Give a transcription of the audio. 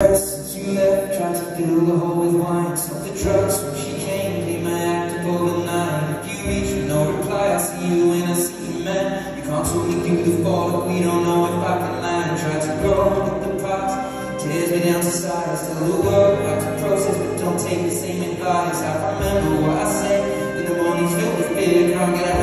Since you left, tried to fill the hole with wine. Stop the drugs when she came, be my active overnight. If you reach with no reply, I see you when I see you, man. You can't talk me through the fall, we don't know if I can lie Try to grow with the past, tears me down to size Tell the world how to process, but don't take the same advice. I remember what I said, in the mornings filled with fear Can't get out.